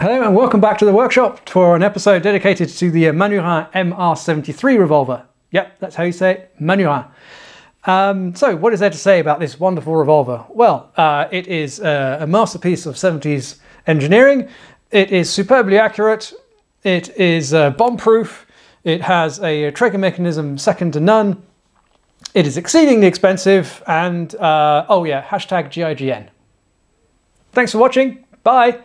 Hello and welcome back to the workshop for an episode dedicated to the Manurhin MR73 revolver. Yep, that's how you say it, Manurhin. Um, so, what is there to say about this wonderful revolver? Well, uh, it is uh, a masterpiece of 70s engineering. It is superbly accurate. It is uh, bomb-proof. It has a trigger mechanism second to none. It is exceedingly expensive. And, uh, oh yeah, hashtag GIGN. Thanks for watching. Bye.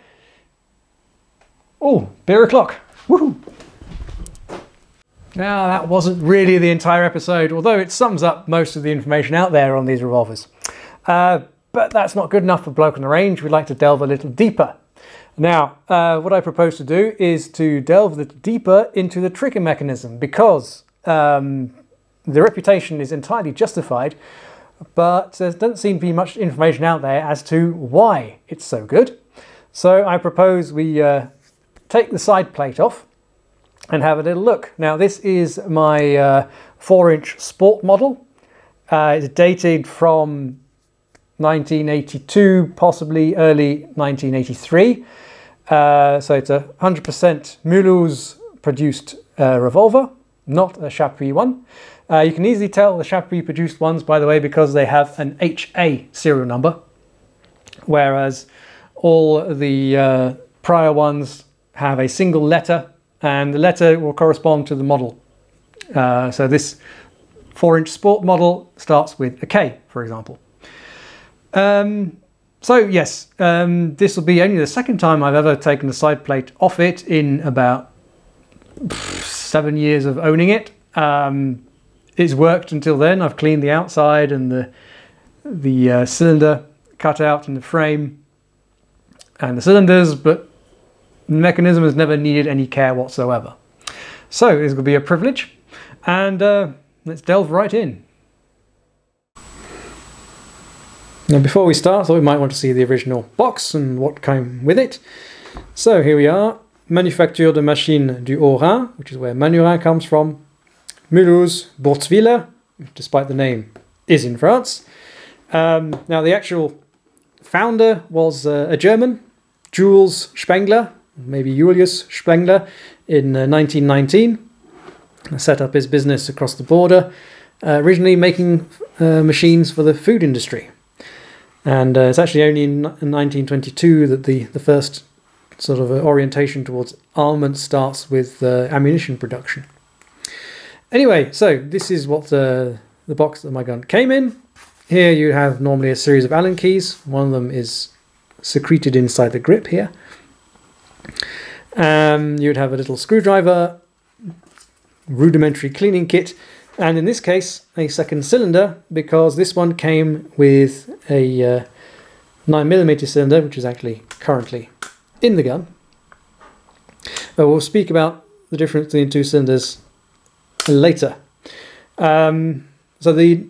Oh, beer o'clock. Woohoo! Now, that wasn't really the entire episode, although it sums up most of the information out there on these revolvers. Uh, but that's not good enough for Bloke on the Range. We'd like to delve a little deeper. Now, uh, what I propose to do is to delve a little deeper into the trigger mechanism because um, the reputation is entirely justified, but there doesn't seem to be much information out there as to why it's so good. So I propose we uh, take the side plate off and have a little look. Now this is my uh, 4 inch sport model. Uh, it's dated from 1982, possibly early 1983. Uh, so it's a 100% Mulhouse produced uh, revolver, not a Chapuis one. Uh, you can easily tell the Chapuis produced ones, by the way, because they have an HA serial number, whereas all the uh, prior ones have a single letter and the letter will correspond to the model. Uh, so this 4 inch sport model starts with a K, for example. Um, so yes, um, this will be only the second time I've ever taken the side plate off it in about seven years of owning it. Um, it's worked until then. I've cleaned the outside and the the uh, cylinder cut out in the frame and the cylinders, but the mechanism has never needed any care whatsoever. So it's going to be a privilege and uh, let's delve right in. Now before we start, I we might want to see the original box and what came with it. So here we are, Manufacture de Machines du Haut-Rhin, which is where Manurhin comes from. Mulhouse Bourtzwiller, despite the name, is in France. Um, now the actual founder was uh, a German, Jules Spengler, maybe Julius Spengler, in uh, 1919. Set up his business across the border, uh, originally making uh, machines for the food industry. And uh, it's actually only in, in 1922 that the, the first sort of uh, orientation towards armament starts with uh, ammunition production. Anyway, so this is what the, the box that my gun came in. Here you have normally a series of Allen keys. One of them is secreted inside the grip here. Um, you would have a little screwdriver, rudimentary cleaning kit, and in this case a second cylinder because this one came with a uh, 9mm cylinder which is actually currently in the gun. But we'll speak about the difference between two cylinders later. Um, so the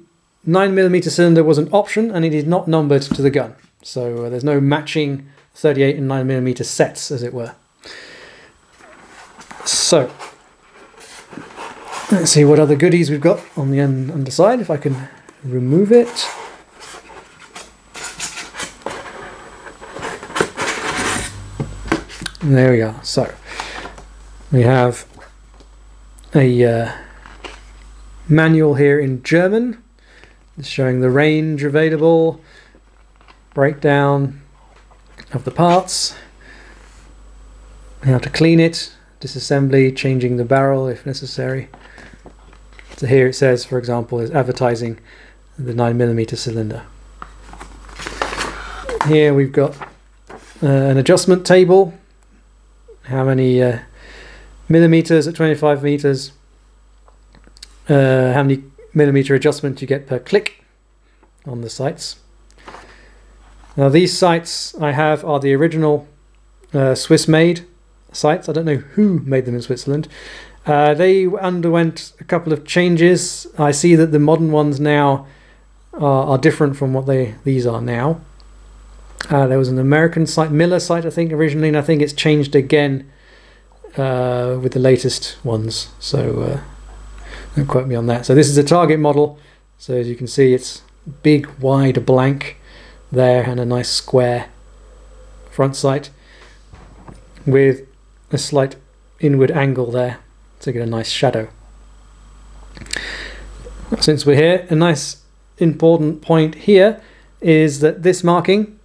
9mm cylinder was an option and it is not numbered to the gun. So uh, there's no matching 38 and 9mm sets as it were. So Let's see what other goodies we've got on the underside, if I can remove it. there we are. So, we have a uh, manual here in German, showing the range available, breakdown of the parts, how to clean it, disassembly, changing the barrel if necessary. So here it says, for example, is advertising the 9mm cylinder. Here we've got uh, an adjustment table, how many uh, millimeters at 25 meters, uh, how many millimeter adjustment you get per click on the sights. Now these sights I have are the original uh, Swiss made sights. I don't know who made them in Switzerland, uh, they underwent a couple of changes. I see that the modern ones now are, are different from what they these are now. Uh, there was an American sight, Miller sight, I think, originally, and I think it's changed again uh, with the latest ones. So uh, don't quote me on that. So this is a target model. So as you can see, it's big, wide, blank there, and a nice square front sight. with a slight inward angle there to get a nice shadow. Since we're here, a nice important point here is that this marking,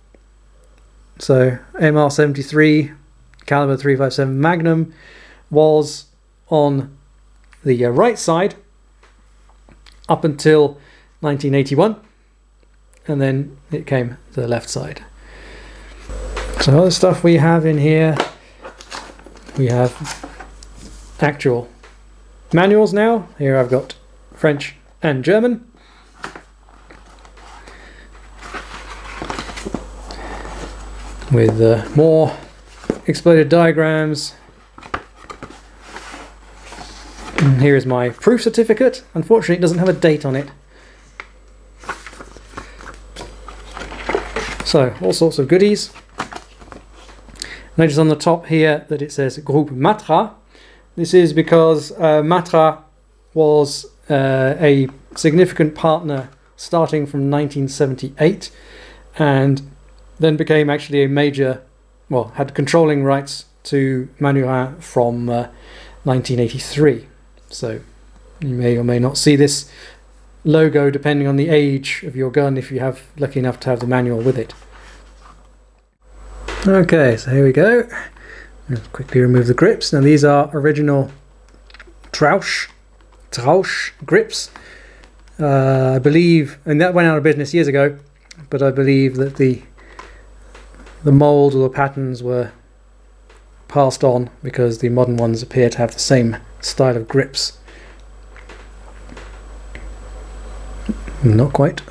so MR73 caliber 357 Magnum, was on the uh, right side up until 1981 and then it came to the left side. So other stuff we have in here, we have actual manuals now. Here I've got French and German. With uh, more exploded diagrams. And here is my proof certificate. Unfortunately it doesn't have a date on it. So all sorts of goodies. Notice on the top here that it says Groupe Matra. This is because uh, Matra was uh, a significant partner starting from 1978 and then became actually a major, well, had controlling rights to Manurhin from uh, 1983. So you may or may not see this logo depending on the age of your gun if you have lucky enough to have the manual with it. Okay, so here we go. Let's quickly remove the grips. Now these are original Trausch, Trausch grips. Uh, I believe, and that went out of business years ago, but I believe that the the mold or the patterns were passed on because the modern ones appear to have the same style of grips. Not quite.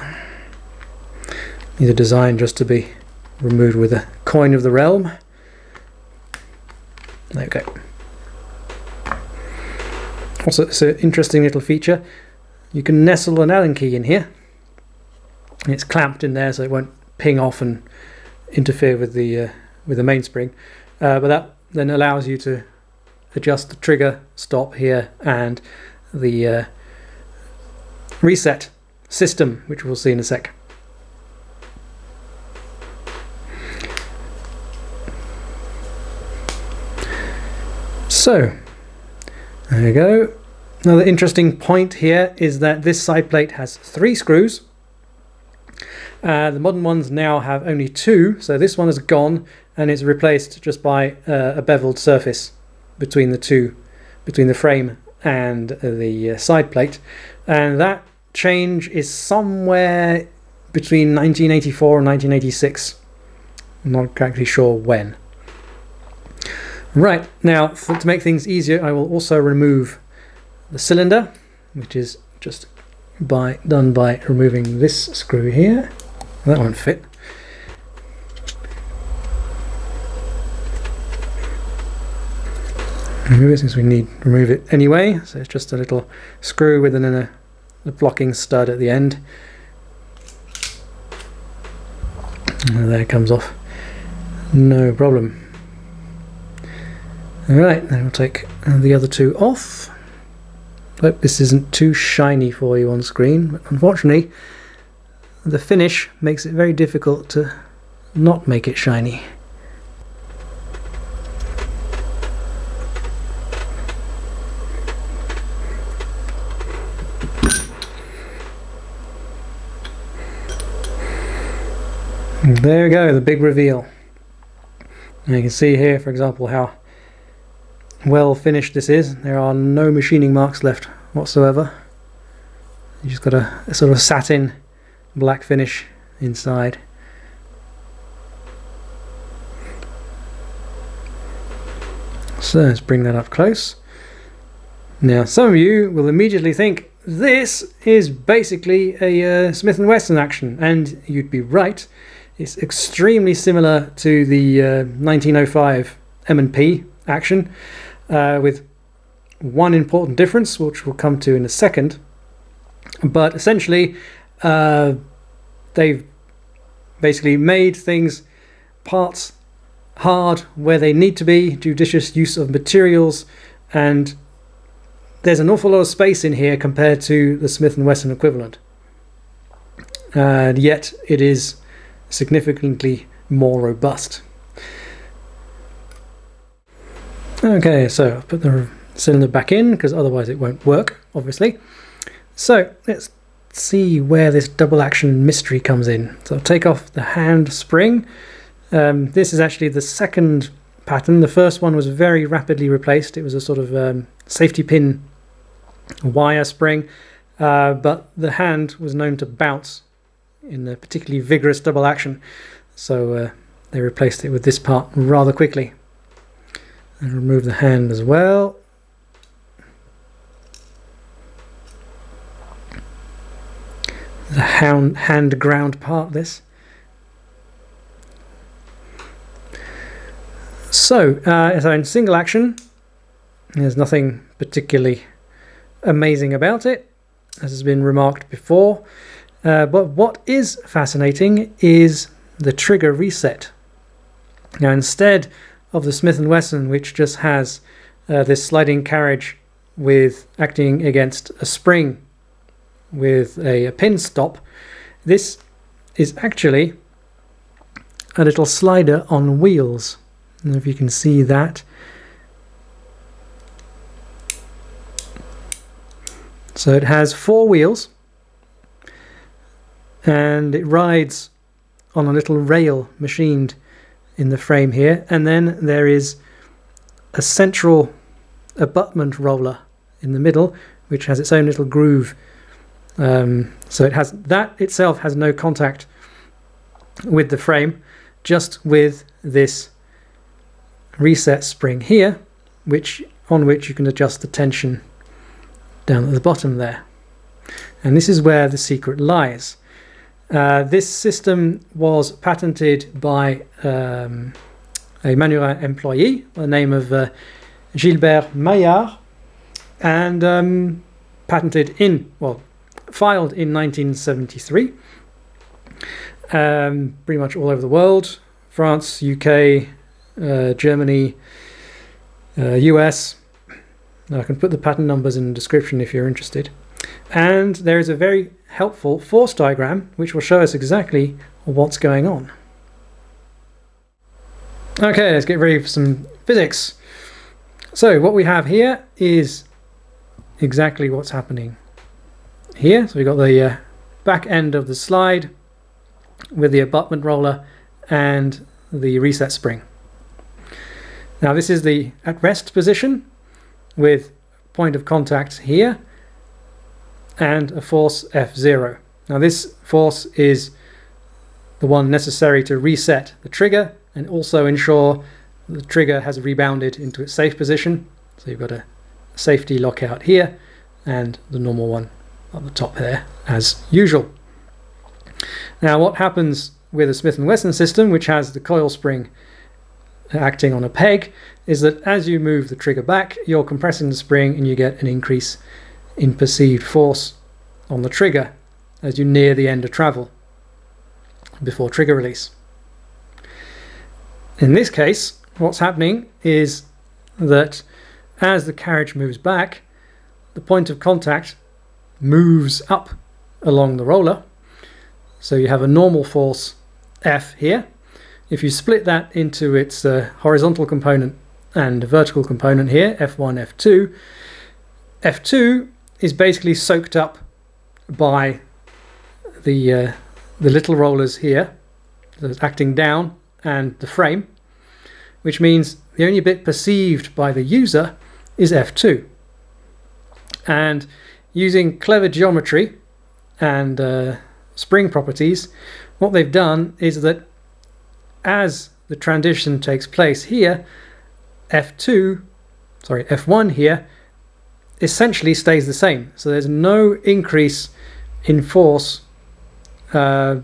These are designed just to be removed with a coin of the realm. There we go. Also, it's an interesting little feature. You can nestle an Allen key in here. It's clamped in there so it won't ping off and interfere with the uh, with the mainspring. Uh, but that then allows you to adjust the trigger stop here and the uh, reset system, which we'll see in a sec. So, there you go. Another interesting point here is that this side plate has three screws. Uh, the modern ones now have only two, so this one is gone and is replaced just by uh, a beveled surface between the two, between the frame and the uh, side plate. And that change is somewhere between 1984 and 1986. I'm not exactly sure when. Right, now to make things easier I will also remove the cylinder which is just by done by removing this screw here. That won't fit. Remove it since we need remove it anyway, so it's just a little screw with an inner a blocking stud at the end. And there it comes off. No problem. Alright, then we'll take the other two off. Hope this isn't too shiny for you on screen, but unfortunately the finish makes it very difficult to not make it shiny. There we go, the big reveal. And you can see here, for example, how well finished this is. There are no machining marks left whatsoever. You just got a, a sort of satin black finish inside. So let's bring that up close. Now some of you will immediately think this is basically a uh, Smith & Wesson action and you'd be right. It's extremely similar to the uh, 1905 M&P action uh, with one important difference, which we'll come to in a second. But essentially, uh, they've basically made things parts hard where they need to be, judicious use of materials, and there's an awful lot of space in here compared to the Smith & Wesson equivalent. And yet it is significantly more robust. Okay, so I'll put the cylinder back in because otherwise it won't work, obviously. So let's see where this double action mystery comes in. So I'll take off the hand spring. Um, this is actually the second pattern. The first one was very rapidly replaced. It was a sort of um, safety pin wire spring, uh, but the hand was known to bounce in a particularly vigorous double action. So uh, they replaced it with this part rather quickly. And remove the hand as well. The hand, hand ground part this. So, uh, so in single action, there's nothing particularly amazing about it, as has been remarked before. Uh, but what is fascinating is the trigger reset. Now, instead of the Smith & Wesson, which just has uh, this sliding carriage with acting against a spring with a, a pin stop, this is actually a little slider on wheels. If you can see that. So it has four wheels and it rides on a little rail machined in the frame here. And then there is a central abutment roller in the middle which has its own little groove. Um, so it has that itself has no contact with the frame just with this reset spring here which on which you can adjust the tension down at the bottom there. And this is where the secret lies uh, this system was patented by um, a Manurhin employee by the name of uh, Gilbert Maillard and um, patented in, well, filed in 1973. Um, pretty much all over the world France, UK, uh, Germany, US. Uh, I can put the patent numbers in the description if you're interested. And there is a very helpful force diagram which will show us exactly what's going on. Okay, let's get ready for some physics. So what we have here is exactly what's happening here. So we've got the uh, back end of the slide with the abutment roller and the reset spring. Now this is the at rest position with point of contact here and a force F0. Now this force is the one necessary to reset the trigger and also ensure the trigger has rebounded into its safe position. So you've got a safety lockout here and the normal one at the top there as usual. Now what happens with a Smith & Wesson system which has the coil spring acting on a peg is that as you move the trigger back you're compressing the spring and you get an increase in perceived force on the trigger as you near the end of travel before trigger release. In this case, what's happening is that as the carriage moves back, the point of contact moves up along the roller. So you have a normal force F here. If you split that into its uh, horizontal component and vertical component here, F1, F2, F2 is basically soaked up by the uh, the little rollers here that's acting down and the frame which means the only bit perceived by the user is F2 and using clever geometry and uh, spring properties what they've done is that as the transition takes place here F2 sorry F1 here essentially stays the same so there's no increase in force uh,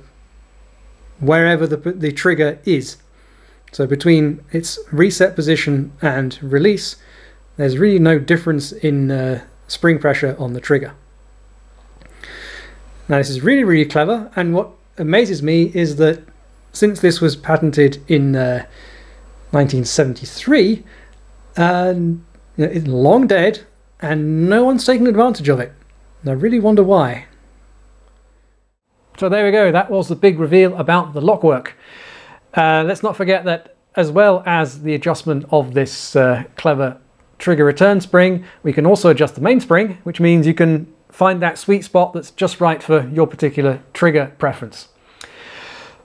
wherever the, the trigger is. So between its reset position and release, there's really no difference in uh, spring pressure on the trigger. Now this is really, really clever, and what amazes me is that since this was patented in uh, 1973, um, it's long dead, and no one's taken advantage of it. And I really wonder why. So there we go, that was the big reveal about the lockwork. Uh, let's not forget that as well as the adjustment of this uh, clever trigger return spring, we can also adjust the mainspring, which means you can find that sweet spot that's just right for your particular trigger preference.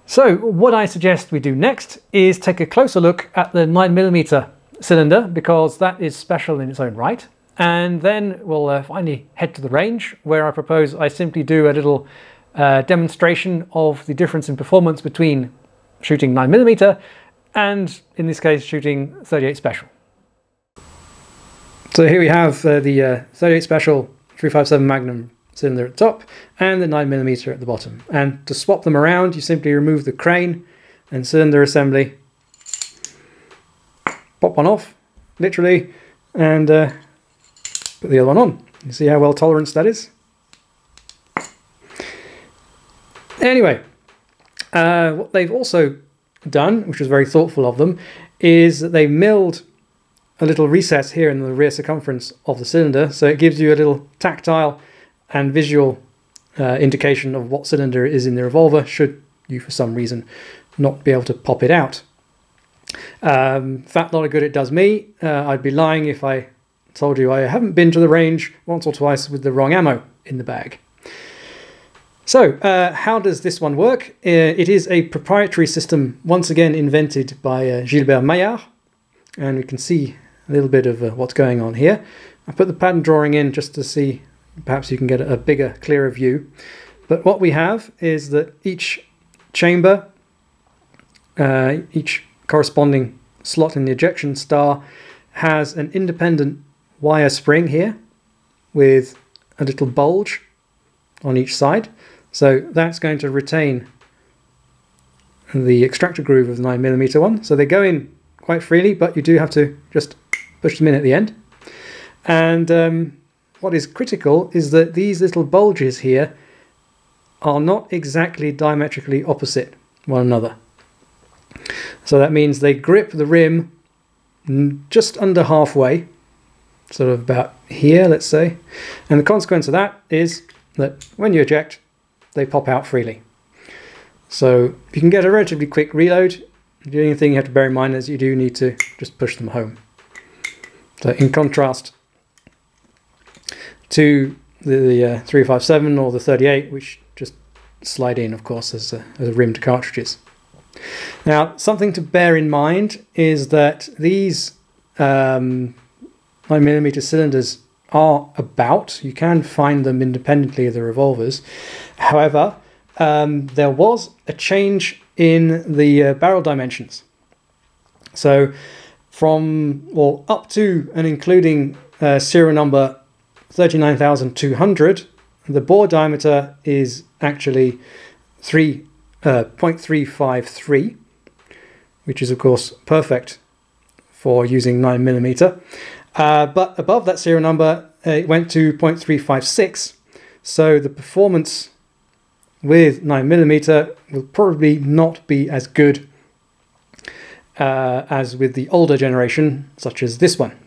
So what I suggest we do next is take a closer look at the 9mm cylinder because that is special in its own right. And then we'll uh, finally head to the range where I propose I simply do a little uh, demonstration of the difference in performance between shooting 9mm and in this case shooting 38 special. So here we have uh, the uh, 38 special 357 Magnum cylinder at the top and the 9mm at the bottom. And to swap them around you simply remove the crane and cylinder assembly, pop one off literally and uh, put the other one on. You see how well tolerance that is? Anyway, uh, what they've also done, which was very thoughtful of them, is that they milled a little recess here in the rear circumference of the cylinder, so it gives you a little tactile and visual uh, indication of what cylinder is in the revolver, should you for some reason not be able to pop it out. Um, fat lot of good it does me. Uh, I'd be lying if I told you I haven't been to the range once or twice with the wrong ammo in the bag. So, uh, how does this one work? Uh, it is a proprietary system, once again invented by uh, Gilbert Maillard, and we can see a little bit of uh, what's going on here. I put the pattern drawing in just to see, perhaps you can get a bigger, clearer view. But what we have is that each chamber, uh, each corresponding slot in the ejection star has an independent wire spring here with a little bulge on each side. So that's going to retain the extractor groove of the 9mm one. So they go in quite freely, but you do have to just push them in at the end. And um, what is critical is that these little bulges here are not exactly diametrically opposite one another. So that means they grip the rim just under halfway, sort of about here, let's say. And the consequence of that is that when you eject, they pop out freely. So you can get a relatively quick reload. The only thing you have to bear in mind is you do need to just push them home. So in contrast to the, the uh, 357 or the 38, which just slide in, of course, as a, as a rimmed cartridges. Now, something to bear in mind is that these um, 9mm cylinders are about. You can find them independently of the revolvers. However, um, there was a change in the uh, barrel dimensions. So from, well, up to and including uh, serial number 39,200, the bore diameter is actually 3, uh, 0.353, which is of course perfect for using 9 millimeter. Uh, but above that serial number, uh, it went to 0.356. So the performance with 9mm will probably not be as good uh, as with the older generation, such as this one.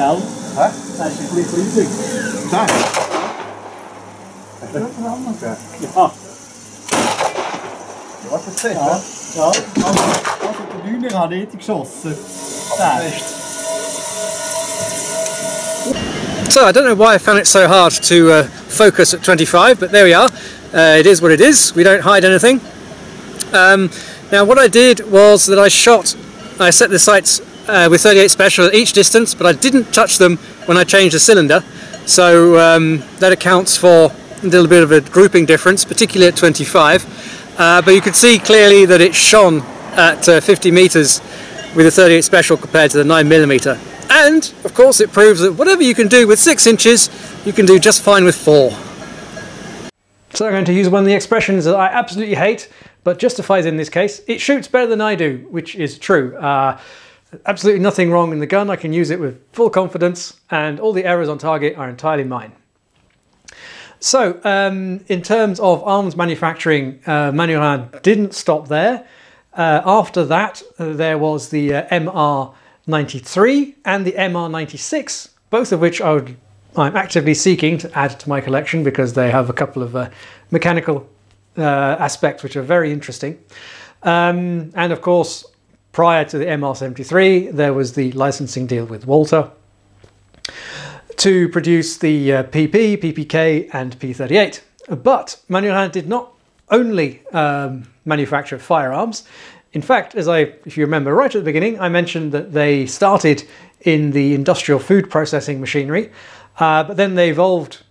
Bisschen kleiner, gell? Hä? Das ist ein bisschen kleiner. Da. Hast du das dran gegeben? Ja, Was ist das? ja. ja. Also, also der Neuner hat nicht geschossen. Der. So I don't know why I found it so hard to uh, focus at 25, but there we are. Uh, it is what it is. We don't hide anything. Um, now what I did was that I shot, I set the sights uh, with 38 special at each distance, but I didn't touch them when I changed the cylinder. So um, that accounts for a little bit of a grouping difference, particularly at 25. Uh, but you can see clearly that it shone at uh, 50 meters with the 38 special compared to the 9 millimeter. And of course, it proves that whatever you can do with 6 inches, you can do just fine with 4. So I'm going to use one of the expressions that I absolutely hate, but justifies in this case. It shoots better than I do, which is true. Uh, absolutely nothing wrong in the gun. I can use it with full confidence, and all the errors on target are entirely mine. So, um, in terms of arms manufacturing, uh, didn't stop there. Uh, after that, uh, there was the uh, MR93 and the MR96, both of which I would, I'm actively seeking to add to my collection because they have a couple of uh, mechanical uh, aspects which are very interesting. Um, and of course, prior to the MR73, there was the licensing deal with Walther to produce the uh, PP, PPK, and P38. But Manurhin did not only um, manufacture firearms. In fact, as I, if you remember right at the beginning, I mentioned that they started in the industrial food processing machinery, uh, but then they evolved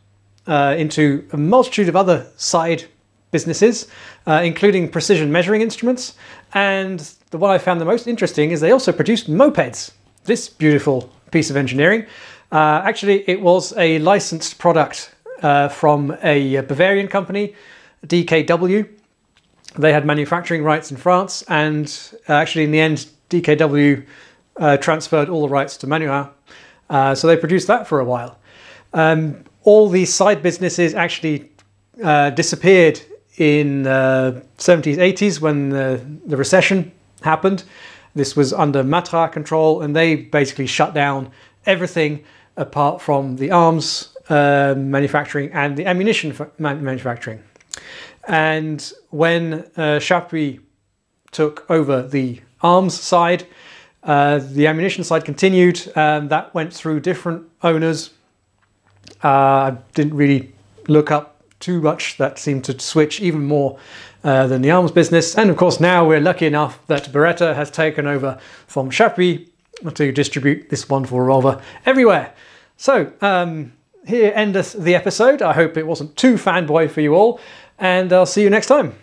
uh, into a multitude of other side businesses, uh, including precision measuring instruments. And the one I found the most interesting is they also produced mopeds. This beautiful piece of engineering. Uh, actually, it was a licensed product uh, from a Bavarian company, DKW. They had manufacturing rights in France, and uh, actually, in the end, DKW uh, transferred all the rights to. Uh, so they produced that for a while. Um, all these side businesses actually uh, disappeared in uh, 70s, 80s when the, the recession happened. This was under Matra control, and they basically shut down everything apart from the arms uh, manufacturing and the ammunition man manufacturing. And when uh, Chapuis took over the arms side, uh, the ammunition side continued, and that went through different owners. Uh, I didn't really look up too much. That seemed to switch even more uh, than the arms business. And of course, now we're lucky enough that Beretta has taken over from Chapuis to distribute this wonderful revolver everywhere. So, um, here endeth the episode. I hope it wasn't too fanboy for you all, and I'll see you next time.